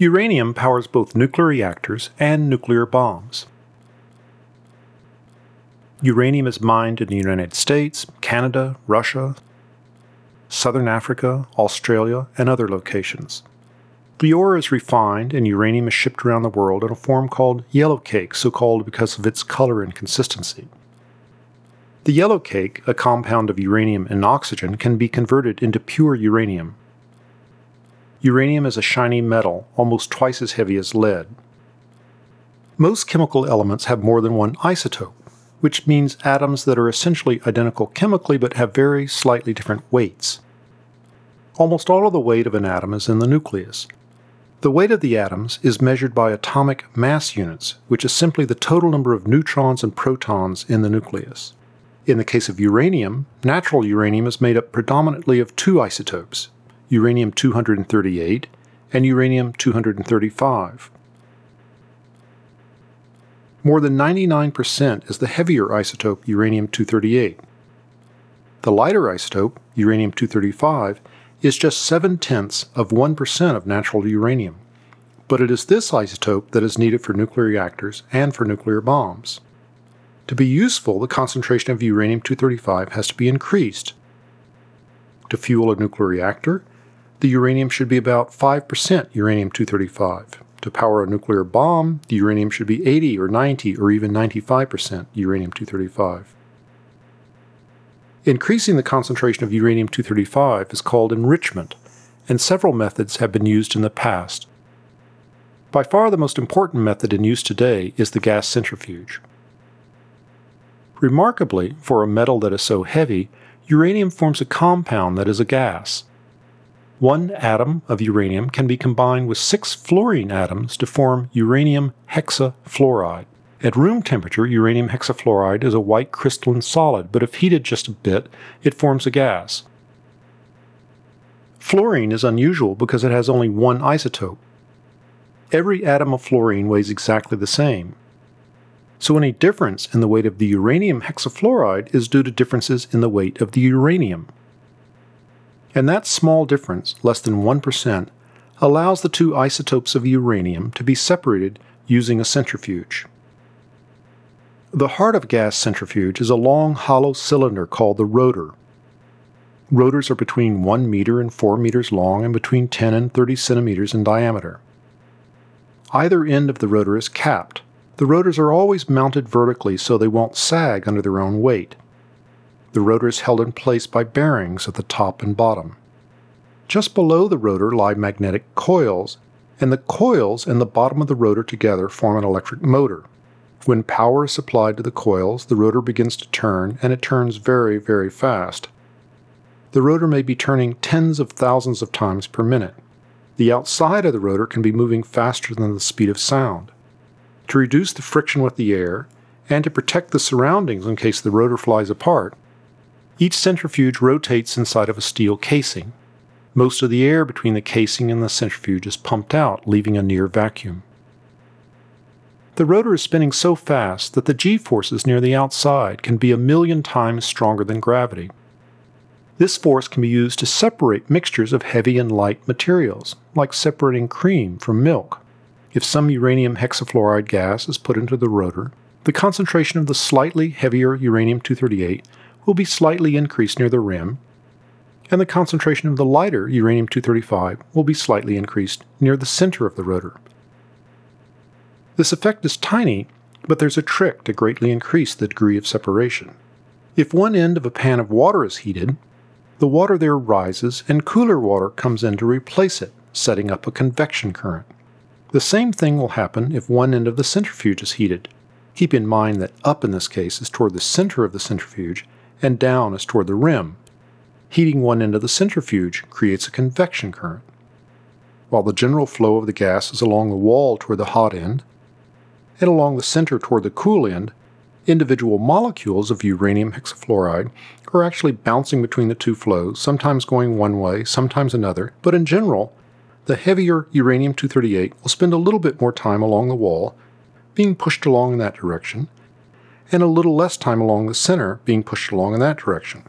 Uranium powers both nuclear reactors and nuclear bombs. Uranium is mined in the United States, Canada, Russia, Southern Africa, Australia, and other locations. The ore is refined and uranium is shipped around the world in a form called yellow cake, so called because of its color and consistency. The yellow cake, a compound of uranium and oxygen, can be converted into pure uranium. Uranium is a shiny metal, almost twice as heavy as lead. Most chemical elements have more than one isotope, which means atoms that are essentially identical chemically but have very slightly different weights. Almost all of the weight of an atom is in the nucleus. The weight of the atoms is measured by atomic mass units, which is simply the total number of neutrons and protons in the nucleus. In the case of uranium, natural uranium is made up predominantly of two isotopes, uranium 238 and uranium 235. More than 99% is the heavier isotope uranium 238. The lighter isotope, uranium 235, is just 7 tenths of 1% of natural uranium, but it is this isotope that is needed for nuclear reactors and for nuclear bombs. To be useful, the concentration of uranium 235 has to be increased. To fuel a nuclear reactor, the uranium should be about 5% uranium 235. To power a nuclear bomb, the uranium should be 80 or 90 or even 95% uranium 235. Increasing the concentration of uranium 235 is called enrichment, and several methods have been used in the past. By far the most important method in use today is the gas centrifuge. Remarkably, for a metal that is so heavy, uranium forms a compound that is a gas. One atom of uranium can be combined with six fluorine atoms to form uranium hexafluoride. At room temperature, uranium hexafluoride is a white crystalline solid, but if heated just a bit, it forms a gas. Fluorine is unusual because it has only one isotope. Every atom of fluorine weighs exactly the same. So any difference in the weight of the uranium hexafluoride is due to differences in the weight of the uranium. And that small difference, less than 1%, allows the two isotopes of uranium to be separated using a centrifuge. The heart of gas centrifuge is a long hollow cylinder called the rotor. Rotors are between 1 meter and 4 meters long and between 10 and 30 centimeters in diameter. Either end of the rotor is capped. The rotors are always mounted vertically so they won't sag under their own weight. The rotor is held in place by bearings at the top and bottom. Just below the rotor lie magnetic coils, and the coils and the bottom of the rotor together form an electric motor. When power is supplied to the coils, the rotor begins to turn, and it turns very, very fast. The rotor may be turning tens of thousands of times per minute. The outside of the rotor can be moving faster than the speed of sound. To reduce the friction with the air, and to protect the surroundings in case the rotor flies apart, each centrifuge rotates inside of a steel casing. Most of the air between the casing and the centrifuge is pumped out, leaving a near vacuum. The rotor is spinning so fast that the g forces near the outside can be a million times stronger than gravity. This force can be used to separate mixtures of heavy and light materials, like separating cream from milk. If some uranium hexafluoride gas is put into the rotor, the concentration of the slightly heavier uranium 238 will be slightly increased near the rim, and the concentration of the lighter uranium 235 will be slightly increased near the center of the rotor. This effect is tiny, but there's a trick to greatly increase the degree of separation. If one end of a pan of water is heated, the water there rises and cooler water comes in to replace it, setting up a convection current. The same thing will happen if one end of the centrifuge is heated. Keep in mind that up in this case is toward the center of the centrifuge and down is toward the rim. Heating one end of the centrifuge creates a convection current. While the general flow of the gas is along the wall toward the hot end, and along the center toward the cool end, individual molecules of uranium hexafluoride are actually bouncing between the two flows, sometimes going one way, sometimes another, but in general, the heavier uranium 238 will spend a little bit more time along the wall, being pushed along in that direction, and a little less time along the center being pushed along in that direction.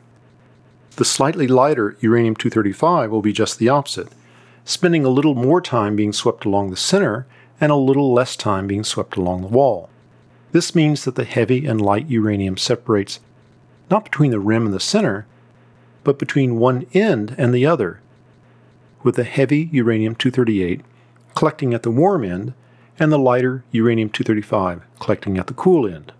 The slightly lighter uranium 235 will be just the opposite, spending a little more time being swept along the center and a little less time being swept along the wall. This means that the heavy and light uranium separates not between the rim and the center, but between one end and the other, with the heavy uranium 238 collecting at the warm end and the lighter uranium 235 collecting at the cool end.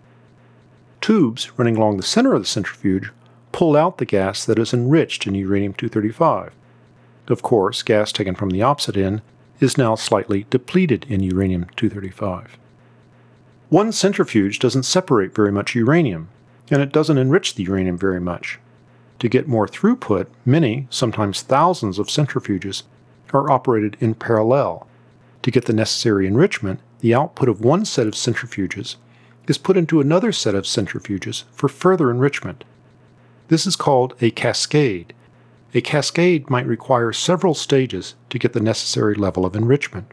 Tubes running along the center of the centrifuge pull out the gas that is enriched in uranium 235. Of course, gas taken from the opposite end is now slightly depleted in uranium 235. One centrifuge doesn't separate very much uranium, and it doesn't enrich the uranium very much. To get more throughput, many, sometimes thousands of centrifuges are operated in parallel. To get the necessary enrichment, the output of one set of centrifuges is put into another set of centrifuges for further enrichment. This is called a cascade. A cascade might require several stages to get the necessary level of enrichment.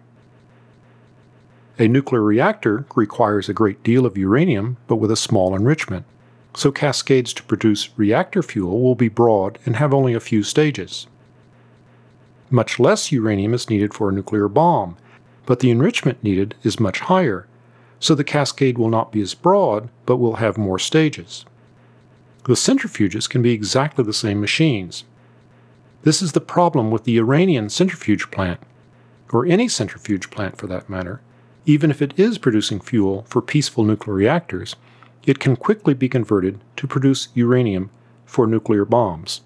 A nuclear reactor requires a great deal of uranium but with a small enrichment, so cascades to produce reactor fuel will be broad and have only a few stages. Much less uranium is needed for a nuclear bomb, but the enrichment needed is much higher, so the cascade will not be as broad but will have more stages. The centrifuges can be exactly the same machines. This is the problem with the Iranian centrifuge plant, or any centrifuge plant for that matter. Even if it is producing fuel for peaceful nuclear reactors, it can quickly be converted to produce uranium for nuclear bombs.